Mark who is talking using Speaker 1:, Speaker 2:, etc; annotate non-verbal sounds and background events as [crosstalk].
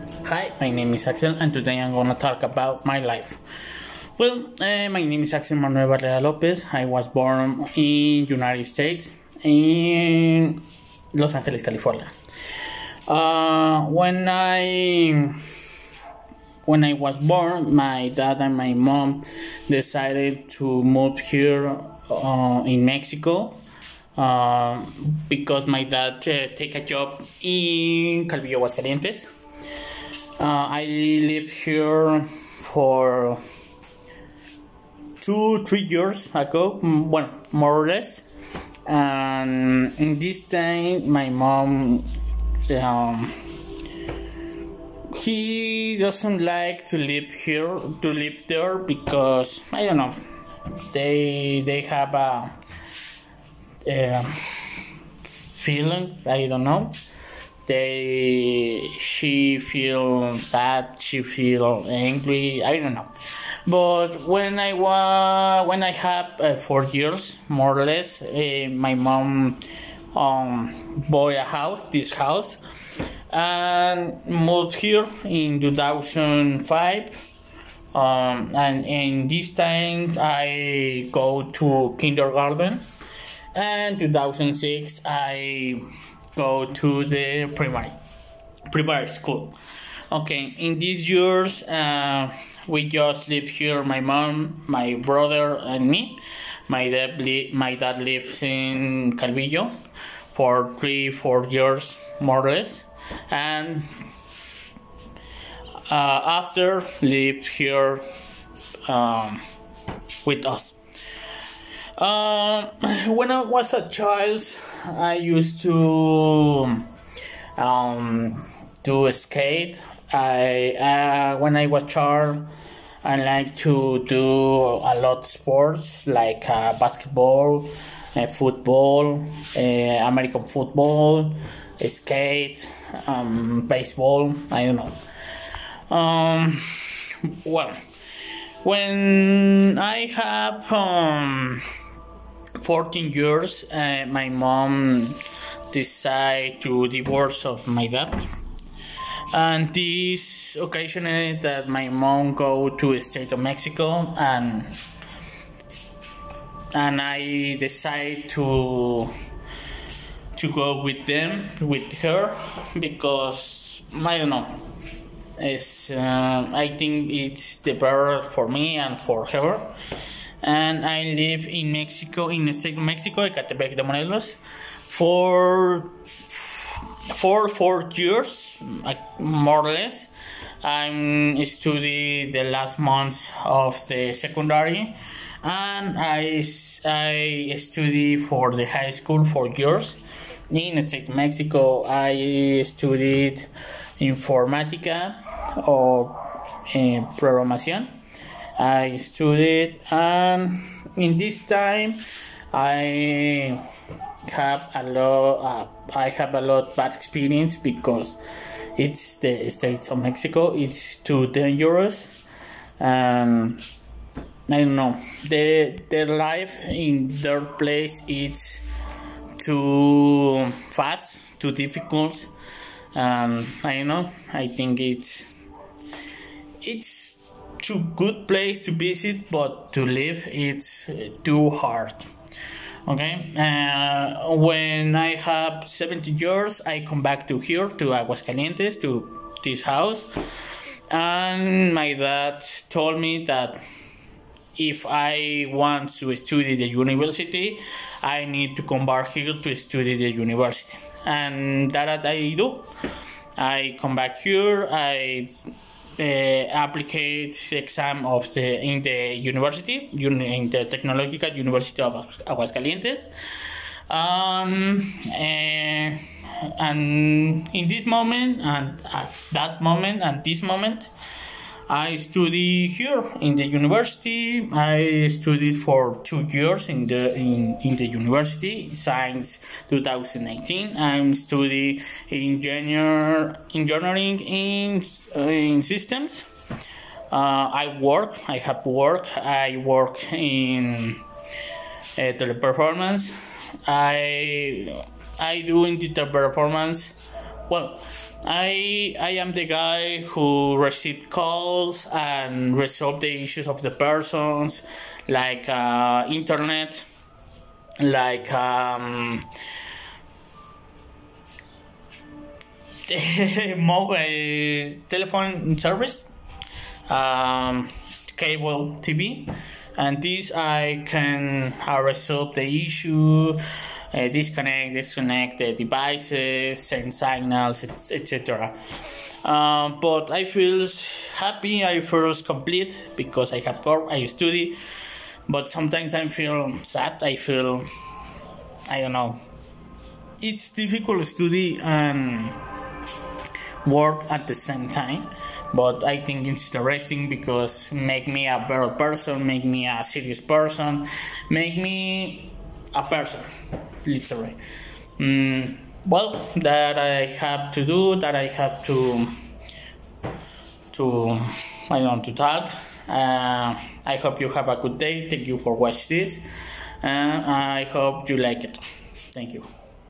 Speaker 1: Hi, my name is Axel, and today I'm gonna talk about my life. Well, uh, my name is Axel Manuel Barrera Lopez. I was born in United States in Los Angeles, California. Uh, when I when I was born, my dad and my mom decided to move here uh, in Mexico uh, because my dad uh, take a job in Calvillo, Aguascalientes. Uh, I lived here for two, three years ago, well, more or less. And in this time, my mom um, he doesn't like to live here to live there because I don't know they they have a, a feeling I don't know they she feel sad she feel angry I don't know. But when I was when I have uh, four years more or less uh, my mom um bought a house this house and moved here in 2005 um, and in this time I go to kindergarten and 2006 I go to the primary primary school. Okay in these years uh, we just live here my mom my brother and me. My dad li- my dad lives in Calvillo for three four years more or less. And uh, after live here um, with us. Um, when I was a child, I used to um, do skate. I uh, when I was child, I like to do a lot of sports like uh, basketball, uh, football, uh, American football, skate, um, baseball. I don't know. Um, well, when I have um, 14 years, uh, my mom decided to divorce of my dad. And this occasionally that my mom go to the state of Mexico and and I decide to to go with them with her because I don't know it's uh, I think it's the better for me and for her and I live in Mexico in the state of Mexico Ecatepec de Morelos for for four years more or less. I'm study the last months of the secondary and I, I study for the high school for years. In state of Mexico I studied informatica or uh, programación I studied and in this time I have a lot uh, I have a lot bad experience because it's the states of Mexico. It's too dangerous and I don't know. The their life in their place is too fast too difficult and I don't know. I think it's it's too good place to visit but to live it's too hard. Okay? Uh, when i have 70 years i come back to here to aguascalientes to this house. And my dad told me that if i want to study the university i need to come back here to study the university. And that i do. I come back here i uh, applicate the exam of the in the university in the technological university of aguascalientes. Um, uh, and in this moment and at that moment and this moment i study here in the university. I studied for two years in the in, in the university since 2019 i'm studying engineer engineering in, in systems. Uh, i work i have work. I work in uh, teleperformance. I i do in the teleperformance well I I am the guy who receive calls and resolve the issues of the persons, like uh, internet, like um, [laughs] mobile telephone service, um, cable TV, and this I can uh, resolve the issue uh, disconnect, disconnect the devices, and signals, etc. Um, but I feel happy, I feel complete because I have work, I study, but sometimes I feel sad, I feel, I don't know, it's difficult to study and work at the same time but I think it's interesting because make me a better person, make me a serious person, make me a person literally. Mm, well, that I have to do, that I have to to I don't to talk. Uh, I hope you have a good day. Thank you for watching this, and I hope you like it. Thank you.